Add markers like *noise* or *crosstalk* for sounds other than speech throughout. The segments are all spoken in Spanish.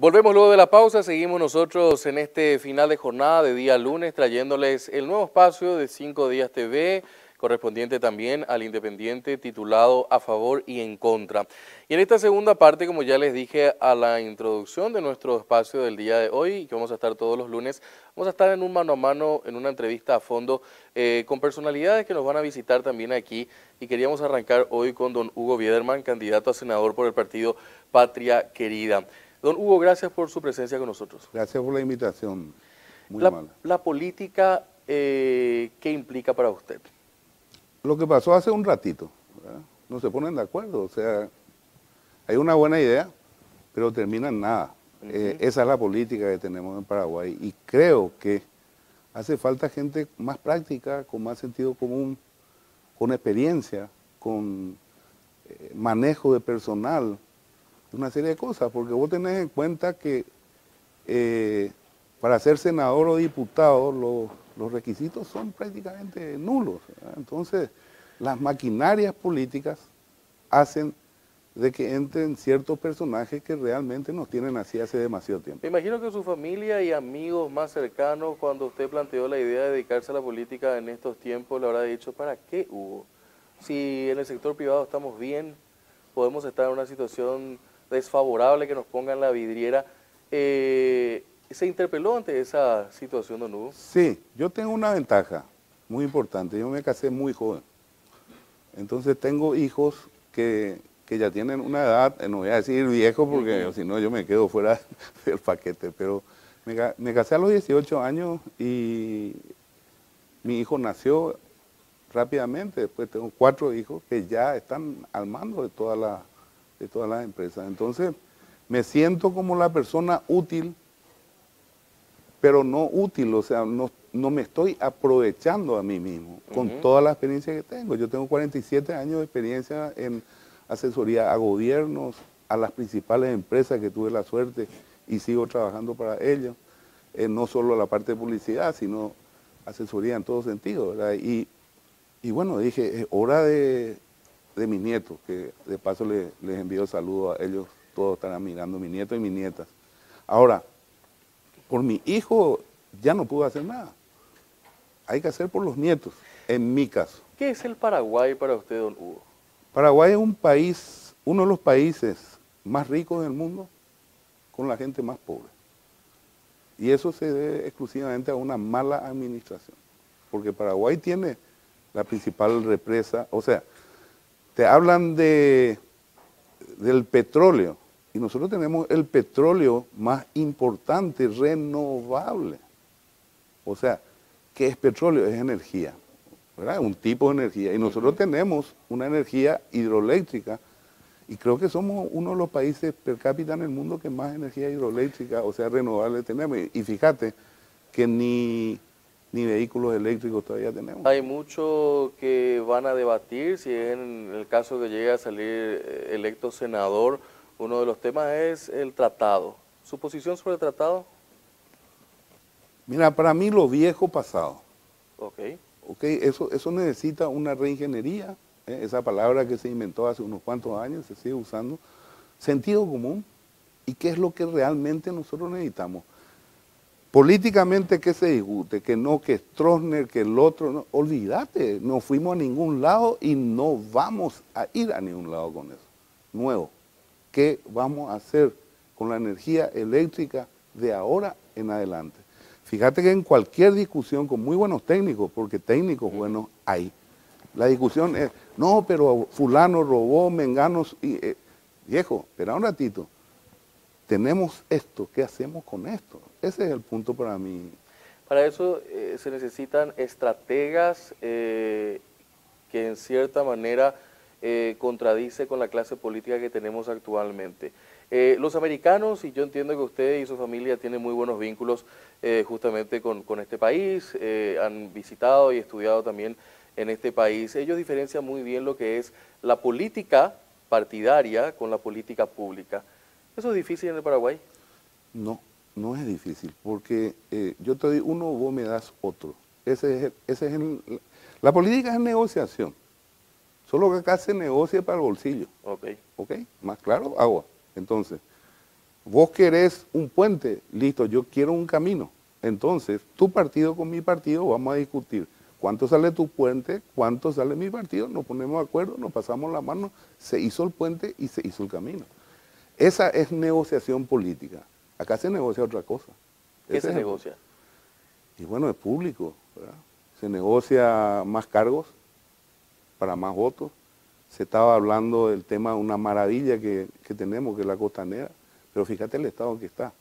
Volvemos luego de la pausa, seguimos nosotros en este final de jornada de día lunes trayéndoles el nuevo espacio de 5 días TV, correspondiente también al Independiente titulado A favor y en contra. Y en esta segunda parte, como ya les dije a la introducción de nuestro espacio del día de hoy, que vamos a estar todos los lunes, vamos a estar en un mano a mano, en una entrevista a fondo eh, con personalidades que nos van a visitar también aquí y queríamos arrancar hoy con don Hugo Biederman, candidato a senador por el partido Patria Querida. Don Hugo, gracias por su presencia con nosotros. Gracias por la invitación. Muy la, la política, eh, ¿qué implica para usted? Lo que pasó hace un ratito, no se ponen de acuerdo, o sea, hay una buena idea, pero termina en nada. Eh, esa es la política que tenemos en Paraguay y creo que hace falta gente más práctica, con más sentido común, con experiencia, con eh, manejo de personal, una serie de cosas, porque vos tenés en cuenta que eh, para ser senador o diputado los, requisitos son prácticamente nulos. Entonces, las maquinarias políticas hacen de que entren ciertos personajes que realmente nos tienen así hace demasiado tiempo. Me imagino que su familia y amigos más cercanos, cuando usted planteó la idea de dedicarse a la política en estos tiempos, le habrá dicho, ¿para qué hubo? Si en el sector privado estamos bien, podemos estar en una situación desfavorable que nos pongan la vidriera. Eh, ¿Se interpeló ante esa situación, don Hugo? Sí, yo tengo una ventaja muy importante. Yo me casé muy joven. Entonces tengo hijos que, ya tienen una edad, eh, no voy a decir viejo porque si no yo me quedo fuera *laughs* del paquete, pero me, me casé a los 18 años y mi hijo nació rápidamente, después tengo cuatro hijos que ya están al mando de toda la, de todas las empresas. Entonces, me siento como la persona útil, pero no útil, o sea, no, no me estoy aprovechando a mí mismo con toda la experiencia que tengo. Yo tengo 47 años de experiencia en asesoría a gobiernos, a las principales empresas que tuve la suerte y sigo trabajando para ellos, eh, no solo la parte de publicidad, sino asesoría en todo sentido, Y, y bueno, dije, es hora de de mis nietos, que de paso les, envío saludos a ellos, todos estarán mirando, mi nieto y mis nietas. Ahora, por mi hijo ya no puedo hacer nada. Hay que hacer por los nietos, en mi caso. ¿Qué es el Paraguay para usted, don Hugo? Paraguay es un país, uno de los países más ricos del mundo, con la gente más pobre. Y eso se debe exclusivamente a una mala administración. Porque Paraguay tiene la principal represa, o sea, te hablan de, del petróleo y nosotros tenemos el petróleo más importante, renovable. O sea, ¿qué es petróleo? Es energía, ¿verdad? Un tipo de energía. Y nosotros tenemos una energía hidroeléctrica y creo que somos uno de los países per cápita en el mundo que más energía hidroeléctrica, o sea, renovable tenemos. Y fíjate que ni ni vehículos eléctricos todavía tenemos. Hay mucho que van a debatir, si en el caso que llegue a salir eh, electo senador, uno de los temas es el tratado. ¿Su posición sobre el tratado? Mira, para mí lo viejo pasado. Ok. Ok, eso, eso necesita una reingeniería, ¿eh? esa palabra que se inventó hace unos cuantos años, se sigue usando. Sentido común. ¿Y qué es lo que realmente nosotros necesitamos? Políticamente, ¿qué se discute? Que no, que Stroessner, que el otro, no. olvídate, no fuimos a ningún lado y no vamos a ir a ningún lado con eso. Nuevo, ¿qué vamos a hacer con la energía eléctrica de ahora en adelante? Fíjate que en cualquier discusión con muy buenos técnicos, porque técnicos buenos hay, la discusión es, no, pero fulano robó, menganos, y, eh, viejo, espera un ratito, tenemos esto, ¿qué hacemos con esto? Ese es el punto para mí. Para eso eh, se necesitan estrategas eh, que en cierta manera eh, contradice con la clase política que tenemos actualmente. los americanos, y yo entiendo que usted y su familia tienen muy buenos vínculos justamente con, con, este país, han visitado y estudiado también en este país, ellos diferencian muy bien lo que es la política partidaria con la política pública. ¿Eso es difícil en el Paraguay? No, no es difícil, porque eh, yo te doy uno, vos me das otro. Ese es, ese es la política es negociación. Solo que acá se negocia para el bolsillo. Ok. Ok, más claro, agua. Entonces, Vos querés un puente, listo, yo quiero un camino. Entonces, tu partido con mi partido vamos a discutir cuánto sale tu puente, cuánto sale mi partido, nos ponemos de acuerdo, nos pasamos la mano, se hizo el puente y se hizo el camino. Esa es negociación política. Acá se negocia otra cosa. ¿Qué se negocia? Y bueno, es público. Se negocia más cargos para más votos. Se estaba hablando del tema de una maravilla que, tenemos, que es la costanera. Pero fíjate el estado en que está.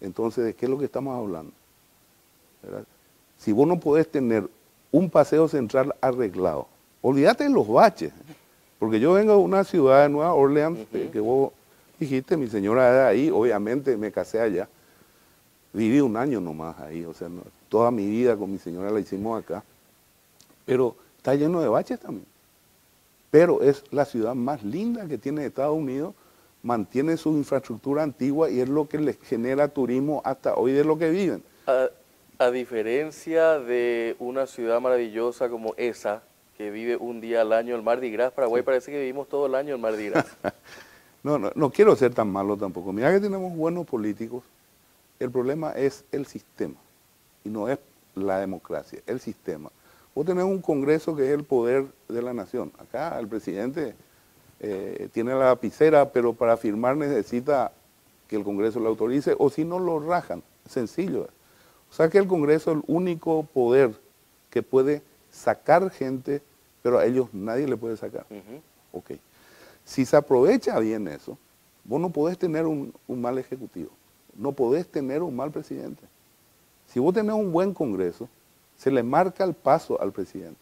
Entonces, ¿de qué es lo que estamos hablando? Si vos no podés tener un paseo central arreglado, olvídate de los baches. Porque yo vengo de una ciudad de Nueva Orleans, que vos dijiste, mi señora era ahí, obviamente me casé allá. Viví un año nomás ahí, o sea, toda mi vida con mi señora la hicimos acá. Pero está lleno de baches también. Pero es la ciudad más linda que tiene Estados Unidos, mantiene su infraestructura antigua y es lo que les genera turismo hasta hoy de lo que viven. A, a diferencia de una ciudad maravillosa como esa, que vive un día al año el Mardi Gras, Paraguay parece que vivimos todo el año el Mardi Gras. *laughs* no, no, no quiero ser tan malo tampoco. Mira que tenemos buenos políticos. El problema es el sistema y no es la democracia, el sistema. Vos tenés un Congreso que es el poder de la nación. Acá el presidente eh, tiene la lapicera, pero para firmar necesita que el Congreso lo autorice, o si no lo rajan. Sencillo. O sea que el Congreso es el único poder que puede sacar gente, pero a ellos nadie le puede sacar. Ok. Si se aprovecha bien eso, vos no podés tener un, mal ejecutivo, no podés tener un mal presidente. Si vos tenés un buen Congreso, se le marca el paso al presidente.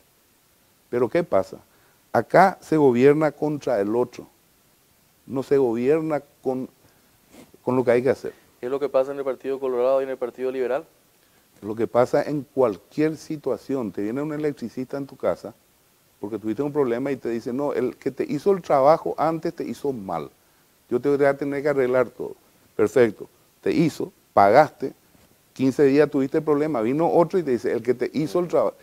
Pero ¿qué pasa? Acá se gobierna contra el otro, no se gobierna con, con lo que hay que hacer. ¿Qué es lo que pasa en el Partido Colorado y en el Partido Liberal? Lo que pasa en cualquier situación, te viene un electricista en tu casa porque tuviste un problema y te dice, no, el que te hizo el trabajo antes te hizo mal. Yo te voy a tener que arreglar todo. Perfecto, te hizo, pagaste, 15 días tuviste el problema, vino otro y te dice, el que te hizo el trabajo.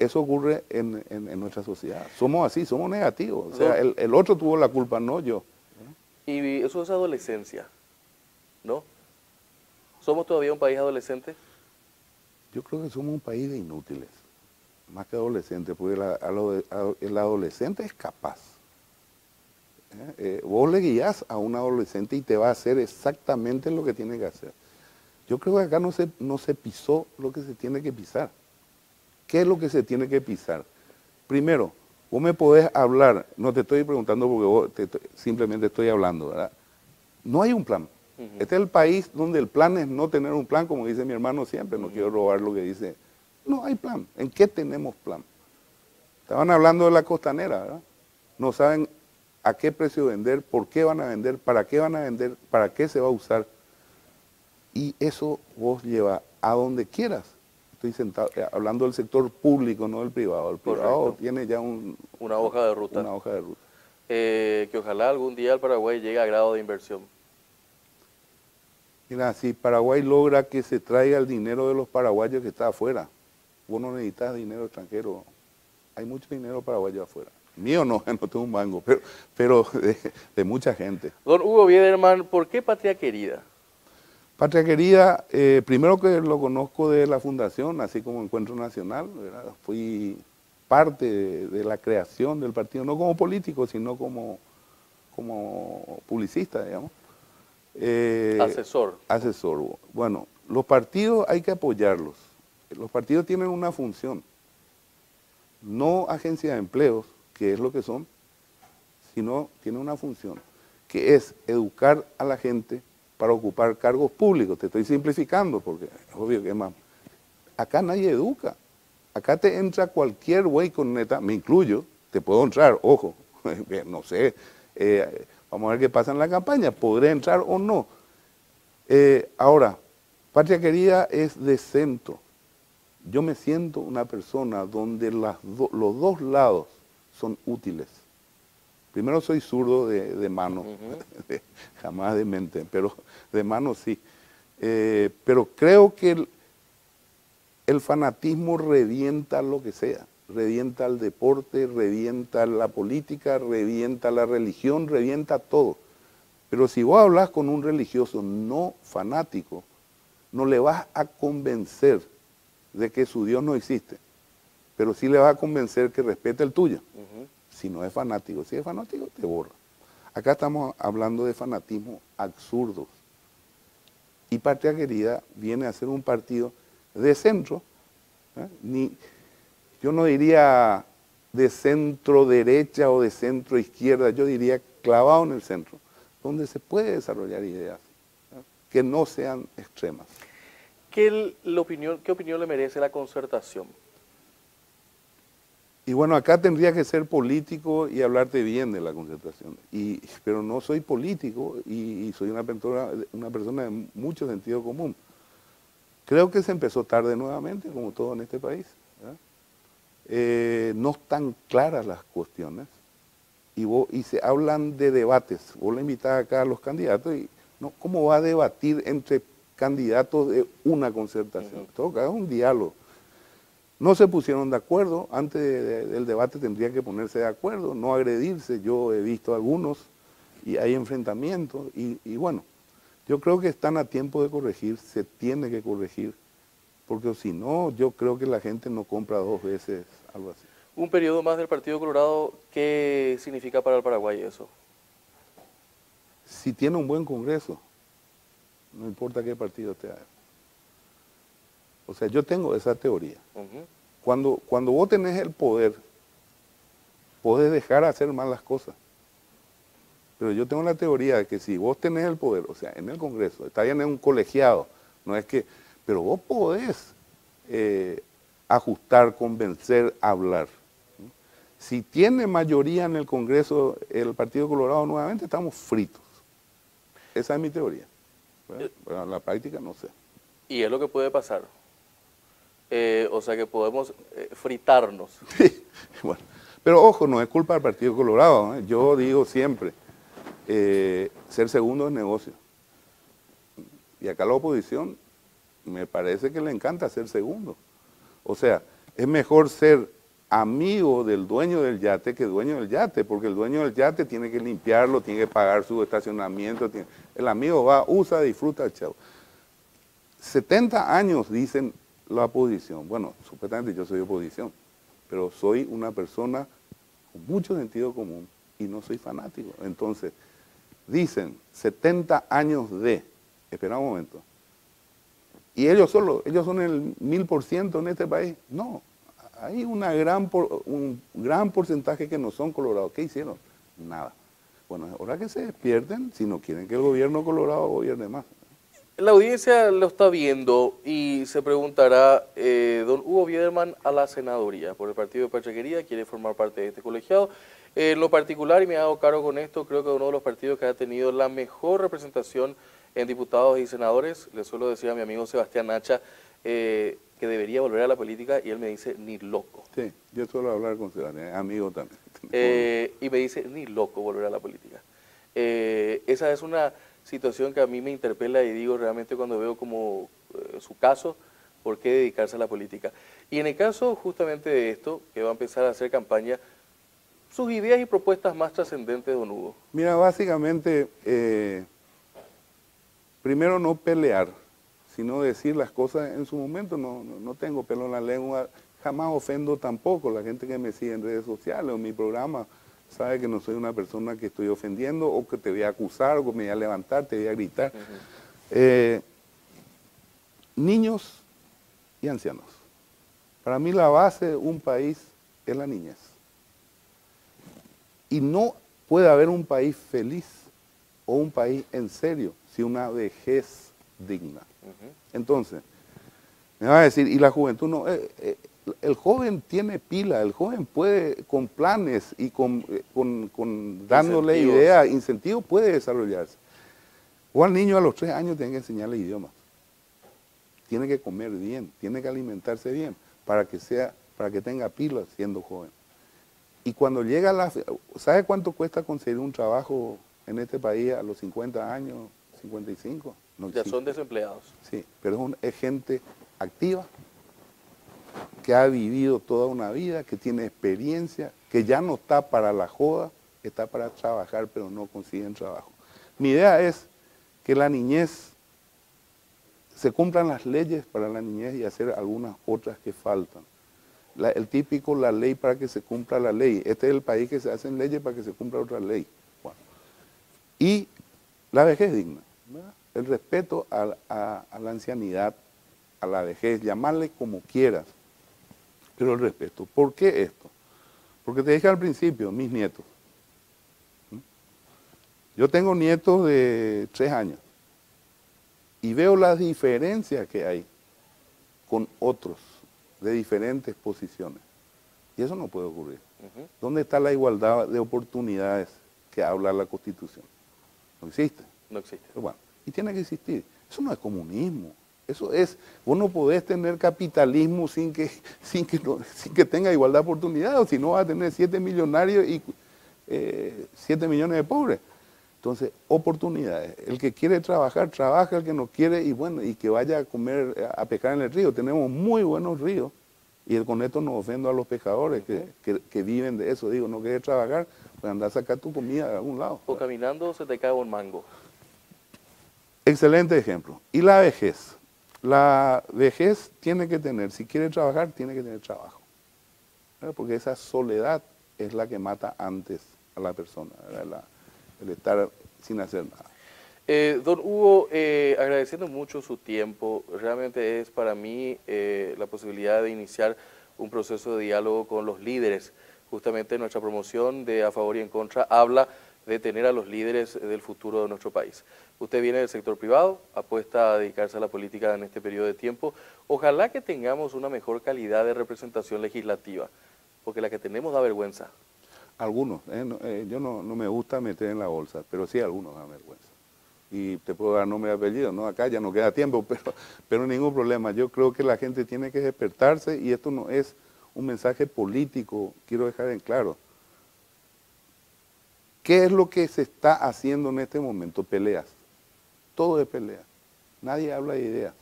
Eso ocurre en, nuestra sociedad. Somos así, somos negativos. O sea, el, el otro tuvo la culpa, no yo. Y eso es adolescencia, ¿no? ¿Somos todavía un país adolescente? Yo creo que somos un país de inútiles, más que adolescentes, porque el adolescente es capaz. ¿eh? Eh, vos le guías a un adolescente y te va a hacer exactamente lo que tiene que hacer. Yo creo que acá no se, no se pisó lo que se tiene que pisar. ¿Qué es lo que se tiene que pisar? Primero, vos me podés hablar, no te estoy preguntando porque vos simplemente estoy hablando, ¿verdad? No hay un plan. Este es el país donde el plan es no tener un plan, como dice mi hermano siempre, no quiero robar lo que dice. No hay plan. ¿En qué tenemos plan? Estaban hablando de la costanera, ¿verdad? No saben a qué precio vender, por qué van a vender, para qué van a vender, para qué se va a usar. Y eso vos lleva a donde quieras. Estoy sentado, eh, hablando del sector público, no del privado. El privado tiene ya una hoja de ruta. Una hoja de ruta. Eh, que ojalá algún día el Paraguay llegue a grado de inversión. Mira, si Paraguay logra que se traiga el dinero de los paraguayos que está afuera, vos no necesitas dinero extranjero. Hay mucho dinero paraguayo afuera. Mío no, *laughs* no tengo un mango, pero, pero de, mucha gente. Don Hugo Biederman, ¿por qué Patria Querida? Patria Querida, eh, primero que lo conozco de la fundación, así como Encuentro Nacional, fui parte de, la creación del partido, no como político, sino como, como publicista, digamos. Eh, asesor. Asesor. Bueno, los partidos hay que apoyarlos. Los partidos tienen una función. No agencia de empleos, que es lo que son, sino tienen una función, que es educar a la gente para ocupar cargos públicos. Te estoy simplificando porque es obvio que es más. Acá nadie educa. Acá te entra cualquier güey con neta, me incluyo, te puedo entrar, ojo, *laughs* no sé, eh, Vamos a ver qué pasa en la campaña, podré entrar o no. Eh, ahora, Patria Querida es de centro. Yo me siento una persona donde los dos lados son útiles. Primero soy zurdo de, mano, *laughs* jamás de mente, pero de mano sí. Eh, pero creo que el fanatismo revienta lo que sea revienta el deporte, revienta la política, revienta la religión, revienta todo. Pero si vos hablas con un religioso no fanático, no le vas a convencer de que su Dios no existe, pero sí le vas a convencer que respete el tuyo. Si no es fanático, si es fanático, te borra. Acá estamos hablando de fanatismo absurdos. Y Patria Querida viene a ser un partido de centro, ¿eh? ni, yo no diría de centro derecha o de centro izquierda, yo diría clavado en el centro, donde se puede desarrollar ideas ¿eh? que no sean extremas. ¿Qué, opinión, ¿Qué opinión le merece la concertación? Y bueno, acá tendría que ser político y hablarte bien de la concertación. Y, pero no soy político y, soy una persona, una persona de mucho sentido común. Creo que se empezó tarde nuevamente, como todo en este país. Eh, no están claras las cuestiones y, y se hablan de debates. Vos le invitás acá a los candidatos y no, ¿cómo va a debatir entre candidatos de una concertación? Es un diálogo. No se pusieron de acuerdo, antes del debate tendrían que ponerse de acuerdo, no agredirse, yo he visto algunos y hay enfrentamientos y, bueno, yo creo que están a tiempo de corregir, se tiene que corregir, porque si no, yo creo que la gente no compra dos veces algo así. Un periodo más del Partido Colorado, ¿qué significa para el Paraguay eso? Si tiene un buen Congreso, no importa qué partido te haga. O sea, yo tengo esa teoría. cuando, cuando vos tenés el poder, podés dejar de hacer mal las cosas. Pero yo tengo la teoría de que si vos tenés el poder, o sea, en el Congreso, está bien en un colegiado, no es que, pero vos podés eh, ajustar, convencer, hablar. Si tiene mayoría en el Congreso el Partido Colorado nuevamente, estamos fritos. Esa es mi teoría. Pero en la práctica no sé. Y es lo que puede pasar. Eh, o sea que podemos eh, fritarnos. *laughs* Sí, bueno. Pero ojo, no es culpa del Partido Colorado. ¿eh? Yo digo siempre, ser segundo es negocio. Y acá la oposición me parece que le encanta ser segundo. O sea, es mejor ser amigo del dueño del yate que dueño del yate, porque el dueño del yate tiene que limpiarlo, tiene que pagar su estacionamiento. El amigo va, usa, disfruta el chavo. 70 años, dicen, la oposición. Bueno, supuestamente yo soy oposición, pero soy una persona con mucho sentido común y no soy fanático. Entonces, dicen 70 años de, espera un momento, y ellos solo, ellos son el mil por ciento en este país. No, hay gran un gran porcentaje que no son colorados. ¿Qué hicieron? Nada. Bueno, es hora que se despierten si no quieren que el gobierno colorado gobierne más. La audiencia lo está viendo y se preguntará, eh, don Hugo Biederman a la senaduría por el partido de Pachaquería, quiere formar parte de este colegiado. En lo particular, y me hago cargo con esto, creo que uno de los partidos que ha tenido la mejor representación en diputados y senadores, le suelo decir a mi amigo Sebastián Nacha, eh, que debería volver a la política y él me dice, ni loco. Sí, yo suelo hablar con Sebastián, amigo también. *laughs* Eh, y me dice, ni loco volver a la política. esa es una situación que a mí me interpela y digo realmente cuando veo como eh, su caso, ¿por qué dedicarse a la política? Y en el caso justamente de esto, que va a empezar a hacer campaña, sus ideas y propuestas más trascendentes, don Hugo. Mira, básicamente, eh, primero no pelear, sino decir las cosas en su momento, no, no, tengo pelo en la lengua, jamás ofendo tampoco la gente que me sigue en redes sociales o en mi programa, sabe que no soy una persona que estoy ofendiendo o que te voy a acusar o que me voy a levantar, te voy a gritar. Eh, niños y ancianos. Para mí la base de un país es la niñez. Y no puede haber un país feliz o un país en serio si una vejez digna. Entonces, me va a decir, y la juventud no, eh, eh, el joven tiene pila, el joven puede, con planes y con, eh, dándole ideas, incentivos, puede desarrollarse. O al niño a los tres años tiene que enseñarle idiomas. Tiene que comer bien, tiene que alimentarse bien, para que, sea, para que tenga pila siendo joven. Y cuando llega a la... ¿Sabe cuánto cuesta conseguir un trabajo en este país a los 50 años, 55? ya son desempleados. Sí, pero es gente activa, que ha vivido toda una vida, que tiene experiencia, que ya no está para la joda, está para trabajar, pero no consiguen trabajo. Mi idea es que la niñez se cumplan las leyes para la niñez y hacer algunas otras que faltan. el típico, la ley para que se cumpla la ley. Este es el país que se hacen leyes para que se cumpla otra ley. Y la vejez digna, el respeto a, la ancianidad, a la vejez, llamarle como quieras, pero el respeto. ¿Por qué esto? Porque te dije al principio, mis nietos. Yo tengo nietos de tres años y veo las diferencias que hay con otros de diferentes posiciones. Y eso no puede ocurrir. ¿Dónde está la igualdad de oportunidades que habla la Constitución? No existe. No existe. bueno, y tiene que existir. Eso no es comunismo. Eso es, vos no podés tener capitalismo sin que, *laughs* sin que, sin que tenga igualdad de oportunidades, si no vas a tener siete millonarios y eh, siete millones de pobres. Entonces, oportunidades. El que quiere trabajar, trabaja, el que no quiere, y bueno, y que vaya a comer, a pescar en el río. Tenemos muy buenos ríos, y con esto no ofendo a los pescadores que, viven de eso. Digo, no quieres trabajar, pues anda a sacar tu comida de algún lado. O caminando se te cae un mango. Excelente ejemplo. Y la vejez. La vejez tiene que tener, si quiere trabajar, tiene que tener trabajo. Porque esa soledad es la que mata antes a la persona. El estar sin hacer nada. Eh, don Hugo, eh, agradeciendo mucho su tiempo, realmente es para mí eh, la posibilidad de iniciar un proceso de diálogo con los líderes. Justamente nuestra promoción de A Favor y En Contra habla de tener a los líderes del futuro de nuestro país. Usted viene del sector privado, apuesta a dedicarse a la política en este periodo de tiempo. Ojalá que tengamos una mejor calidad de representación legislativa, porque la que tenemos da vergüenza. Algunos, eh, eh, yo no, me gusta meter en la bolsa, pero sí algunos dan vergüenza. Y te puedo dar nombre y apellido, ¿no? Acá ya no queda tiempo, *laughs* pero, pero ningún problema. Yo creo que la gente tiene que despertarse y esto no es un mensaje político, quiero dejar en claro. ¿Qué es lo que se está haciendo en este momento? Peleas. Todo es pelea. Nadie habla de ideas.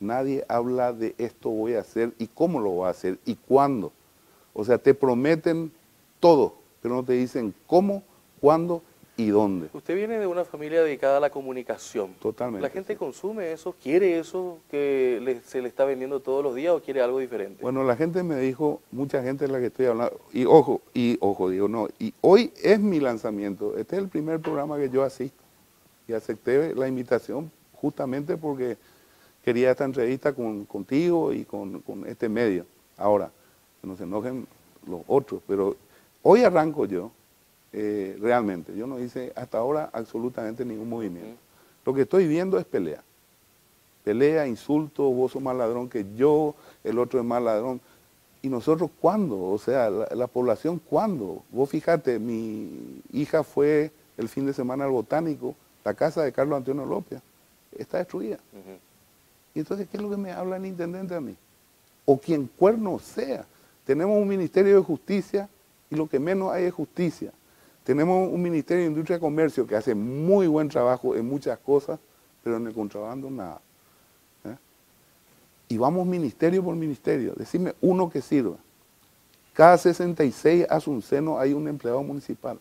Nadie habla de esto voy a hacer y cómo lo voy a hacer y cuándo. O sea, te prometen todo, pero no te dicen cómo, cuándo y dónde. Usted viene de una familia dedicada a la comunicación. Totalmente. ¿La gente consume eso? ¿Quiere eso que se le está vendiendo todos los días o quiere algo diferente? Bueno, la gente me dijo, mucha gente es la que estoy hablando, y ojo, y ojo, digo, no, y hoy es mi lanzamiento. Este es el primer programa que yo asisto. Y acepté la invitación justamente porque quería esta entrevista con, contigo y con, con este medio. Ahora, que no se enojen los otros, pero Hoy arranco yo, eh, realmente. Yo no hice hasta ahora absolutamente ningún movimiento. Lo que estoy viendo es pelea. Pelea, insulto, vos sos más ladrón que yo, el otro es más ladrón. ¿Y nosotros cuándo? O sea, la, población cuándo? Vos fíjate, mi hija fue el fin de semana al botánico, la casa de Carlos Antonio López está destruida. Y entonces, ¿qué es lo que me habla el intendente a mí? O quien cuerno sea. Tenemos un Ministerio de Justicia y lo que menos hay es justicia. Tenemos un Ministerio de Industria y Comercio que hace muy buen trabajo en muchas cosas, pero en el contrabando nada. ¿eh? Y vamos ministerio por ministerio. Decime uno que sirva. Cada 66 asuncenos hay un empleado municipal.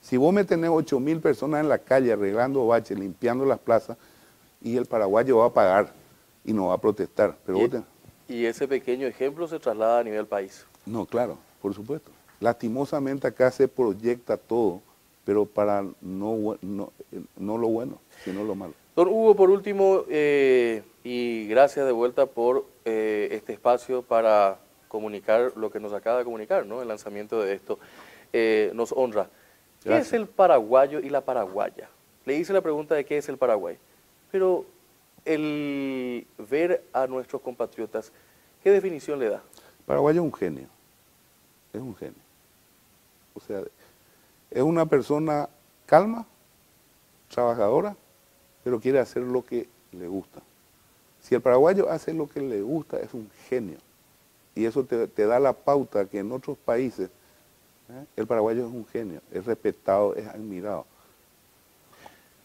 Si vos me tenés 8 mil personas en la calle arreglando baches, limpiando las plazas, y el paraguayo va a pagar y no va a protestar. Pero y, y ese pequeño ejemplo se traslada a nivel país. No, claro por supuesto. Lastimosamente acá se proyecta todo, pero para no, no, lo bueno, sino lo malo. Don Hugo, por último, eh, y gracias de vuelta por eh, este espacio para comunicar lo que nos acaba de comunicar, ¿no? El lanzamiento de esto eh, nos honra. ¿Qué es el paraguayo y la paraguaya? Le hice la pregunta de qué es el Paraguay, pero el ver a nuestros compatriotas, ¿qué definición le da? Paraguayo es un genio es un genio. O sea, es una persona calma, trabajadora, pero quiere hacer lo que le gusta. Si el paraguayo hace lo que le gusta, es un genio. Y eso te, da la pauta que en otros países ¿eh? el paraguayo es un genio, es respetado, es admirado.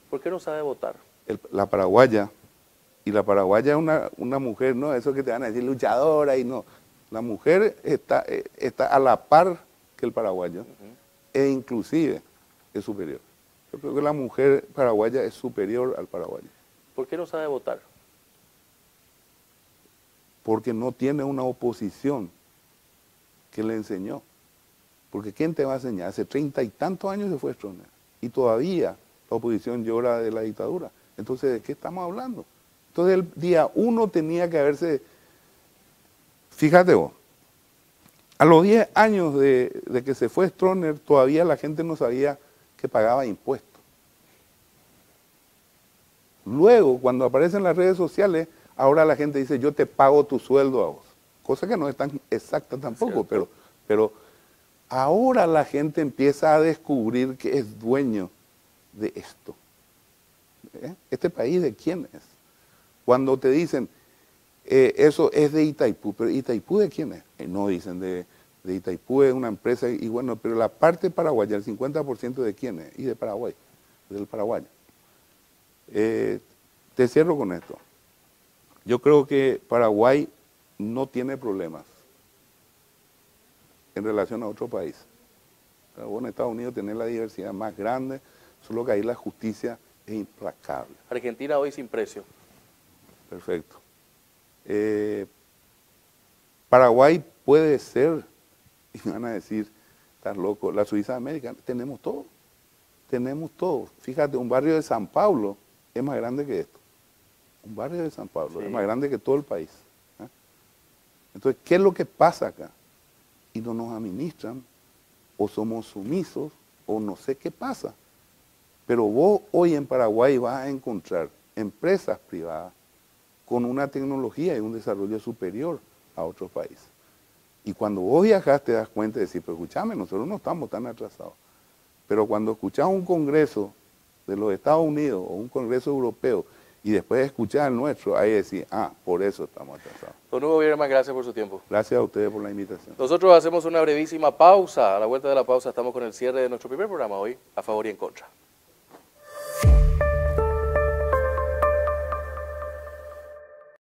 ¿Por qué no sabe votar? la paraguaya, y la paraguaya es una, una mujer, no, eso que te van a decir luchadora y no. La mujer está, eh, está a la par que el paraguayo e inclusive es superior. Yo creo que la mujer paraguaya es superior al paraguayo. ¿Por qué no sabe votar? Porque no tiene una oposición que le enseñó. Porque ¿quién te va a enseñar? Hace treinta y tantos años se fue Stroessner. Y todavía la oposición llora de la dictadura. Entonces, ¿de qué estamos hablando? Entonces, el día uno tenía que haberse... Fíjate vos, a los 10 años de, que se fue Stroessner, todavía la gente no sabía que pagaba impuestos. Luego, cuando aparecen las redes sociales, ahora la gente dice, yo te pago tu sueldo a vos. Cosa que no es tan exacta tampoco, pero, pero ahora la gente empieza a descubrir que es dueño de esto. ¿Eh? ¿Este país de quién es? Cuando te dicen, eh, eso es de Itaipú, pero Itaipú de quién es? Eh, no dicen de, Itaipú, es una empresa, y bueno, pero la parte paraguaya, el 50% de quién es? Y de Paraguay, del paraguayo. te cierro con esto. Yo creo que Paraguay no tiene problemas en relación a otro país. En Estados Unidos tiene la diversidad más grande, solo que ahí la justicia es implacable. Argentina hoy sin precio. Perfecto. Eh, Paraguay puede ser, *laughs* y me van a decir, estás loco, la Suiza de América, tenemos todo, tenemos todo. Fíjate, un barrio de San Pablo es más grande que esto. Un barrio de San Pablo es más grande que todo el país. ¿eh? Entonces, ¿qué es lo que pasa acá? Y no nos administran, o somos sumisos, o no sé qué pasa. Pero vos hoy en Paraguay vas a encontrar empresas privadas con una tecnología y un desarrollo superior a otros países. Y cuando vos viajas te das cuenta de decir, pero escúchame, nosotros no estamos tan atrasados. Pero cuando escuchás un congreso de los Estados Unidos o un congreso europeo y después escuchar el nuestro, ahí decir, ah, por eso estamos atrasados. Don Hugo Vierma, gracias por su tiempo. Gracias a ustedes por la invitación. Nosotros hacemos una brevísima pausa. A la vuelta de la pausa estamos con el cierre de nuestro primer programa hoy, a favor y en contra.